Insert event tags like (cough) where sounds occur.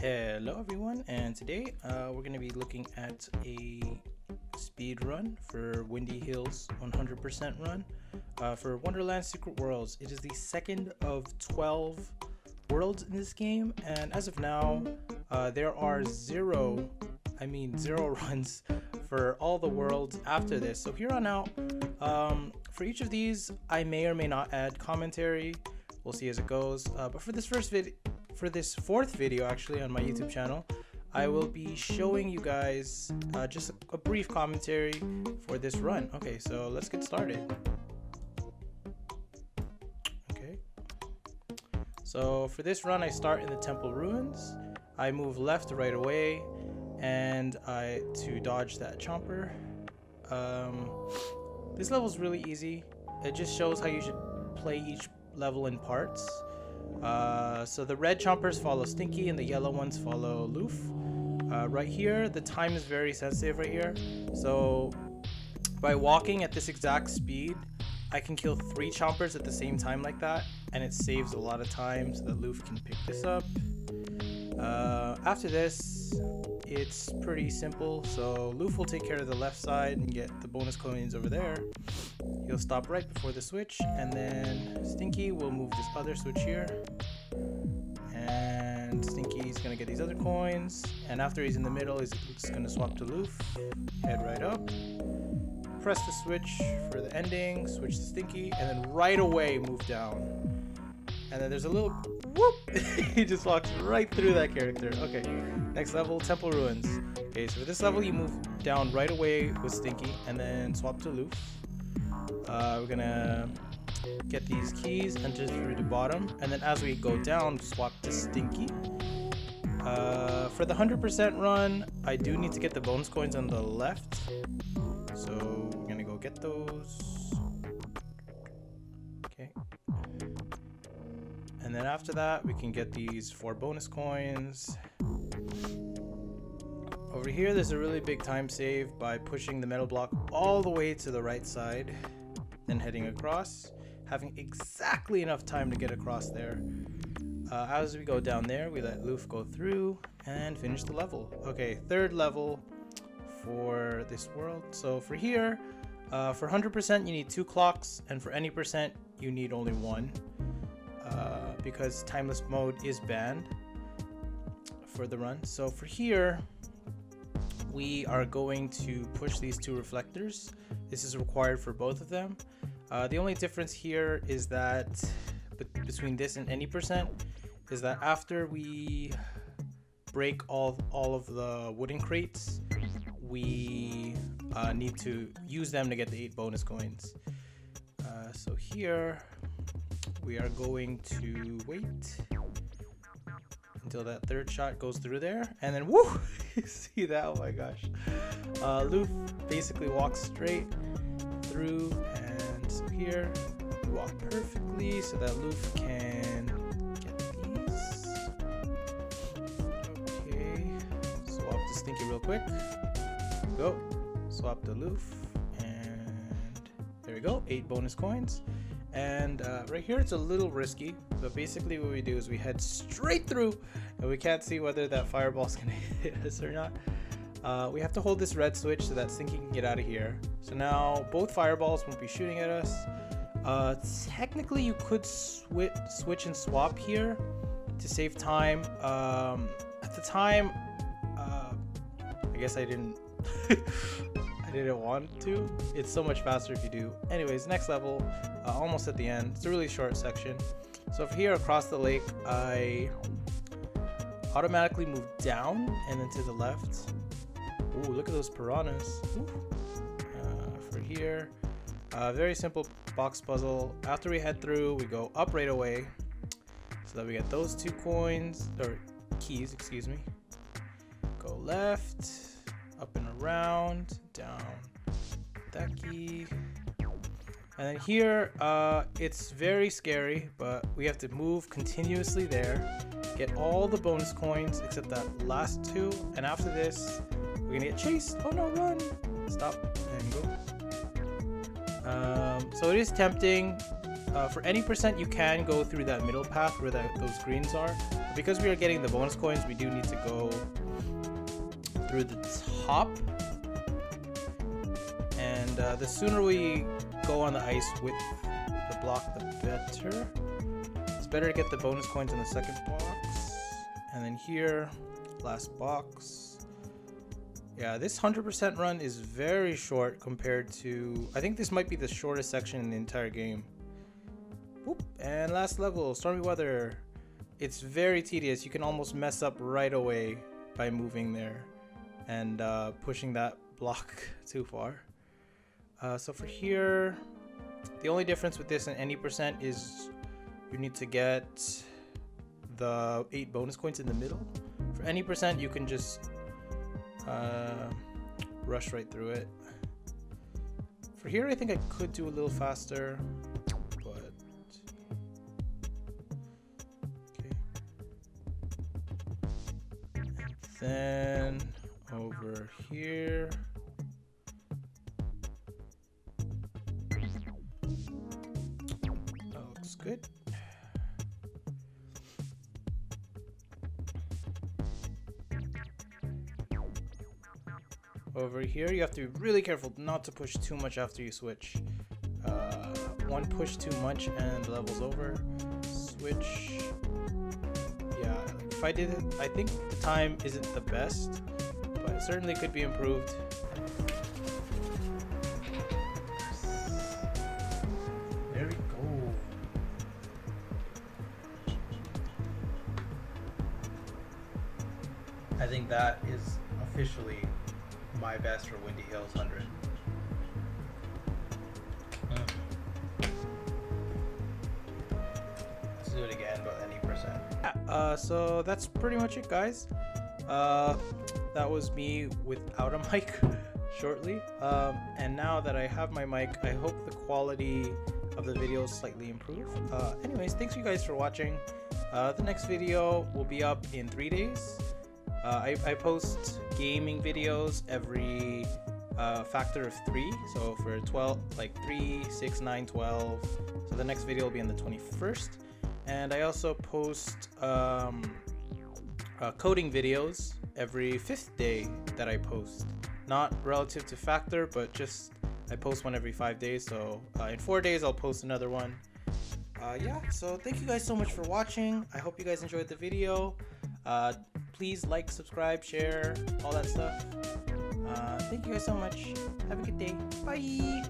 Hello everyone, and today uh, we're going to be looking at a speed run for Windy Hills 100% run uh, for Wonderland Secret Worlds. It is the second of 12 worlds in this game, and as of now, uh, there are zero, I mean zero (laughs) runs for all the worlds after this. So here on out, um, for each of these, I may or may not add commentary. We'll see as it goes. Uh, but for this first video, for this fourth video actually on my YouTube channel, I will be showing you guys uh, just a, a, brief commentary for this run. Okay, so let's get started. Okay. So for this run, I start in the temple ruins. I move left right away and I to dodge that chomper. Um, this level is really easy. It just shows how you should play each level in parts. Uh, so the red chompers follow Stinky and the yellow ones follow Loof. Uh, right here, the time is very sensitive right here. So by walking at this exact speed, I can kill three chompers at the same time like that, and it saves a lot of time so that Loof can pick this up. Uh, after this, it's pretty simple. So Loof will take care of the left side and get the bonus coins over there. He'll stop right before the switch, and then Stinky will move this other switch here. And Stinky's gonna get these other coins. And after he's in the middle, he's just gonna swap to Loof. Head right up. Press the switch for the ending, switch to Stinky, and then right away move down. And then there's a little whoop. (laughs) he just walks right through that character. Okay, next level, Temple Ruins. Okay, so for this level, you move down right away with Stinky, and then swap to Loof. Uh, we're gonna get these keys, enter through the bottom, and then as we go down, swap to Stinky. Uh, for the 100% run, I do need to get the bonus coins on the left. So we're gonna go get those. Okay. And then after that, we can get these four bonus coins. Over here, there's a really big time save by pushing the metal block all the way to the right side, then heading across, having exactly enough time to get across there. Uh, as we go down there, we let Loof go through and finish the level. Okay, third level for this world. So for here, uh, for 100% you need two clocks, and for any percent you need only one. Uh, because timeless mode is banned for the run. So for here, we are going to push these two reflectors. This is required for both of them. Uh, the only difference here is that between this and any percent is that after we break all, all of the wooden crates, we uh, need to use them to get the eight bonus coins. Uh, so here, we are going to wait until that third shot goes through there. And then woo (laughs) see that? Oh my gosh. Uh, Loof basically walks straight through and here walk perfectly so that Loof can get these. Okay swap to Stinky real quick. Go. Swap the Loof and there we go. Eight bonus coins. And uh, right here it's a little risky, but basically what we do is we head straight through and we can't see whether that fireball's (laughs) gonna hit us or not. Uh, we have to hold this red switch so that Stinky can get out of here. So now both fireballs won't be shooting at us. Uh, technically you could swi switch and swap here to save time. Um, at the time, uh, I guess I didn't (laughs) I didn't want to. It's so much faster if you do. Anyways, next level, uh, almost at the end. It's a really short section. So from here across the lake, I automatically move down and then to the left. Ooh, look at those piranhas. Uh, for here, uh, very simple box puzzle. After we head through, we go up right away so that we get those two coins, or keys, excuse me. Go left, up and around, down that key. And then here, uh, it's very scary, but we have to move continuously there, get all the bonus coins except that last two, and after this, we're gonna get chased. Oh no, run! Stop and go. Um, so it is tempting uh, for any percent you can go through that middle path where that, those greens are. Because we are getting the bonus coins, we do need to go through the top. And uh, the sooner we go on the ice with the block, the better. It's better to get the bonus coins in the second box. And then here, last box. Yeah, this 100% run is very short compared to... I think this might be the shortest section in the entire game. Whoop, and last level, Stormy Weather. It's very tedious. You can almost mess up right away by moving there and uh, pushing that block (laughs) too far. Uh, so for here, the only difference with this and any percent is you need to get the 8 bonus coins in the middle. For any percent, you can just uh, rush right through it. For here, I think I could do a little faster, but okay. Then over here. That looks good. Over here you have to be really careful not to push too much after you switch. Uh, one push too much and the level's over. Switch. Yeah if I did it I think the time isn't the best but it certainly could be improved. There we go. I think that is officially my best for Windy Hills 100. Let's do it again, but any percent. Uh, so that's pretty much it, guys. Uh, that was me without a (laughs) mic shortly. Um, and now that I have my mic, I hope the quality of the video slightly improve. Uh, anyways, thanks you guys for watching. Uh, the next video will be up in three days. Uh, I, I, post gaming videos every uh, factor of three. So for 12, like 3, 6, 9, 12. So the next video will be on the 21st. And I also post um, uh, coding videos every fifth day that I post. Not relative to factor, but just I post one every five days. So uh, in four days, I'll post another one. Uh, yeah, so thank you guys so much for watching. I hope you guys enjoyed the video. Please like, subscribe, share, all that stuff. Uh, thank you guys so much. Have a good day. Bye.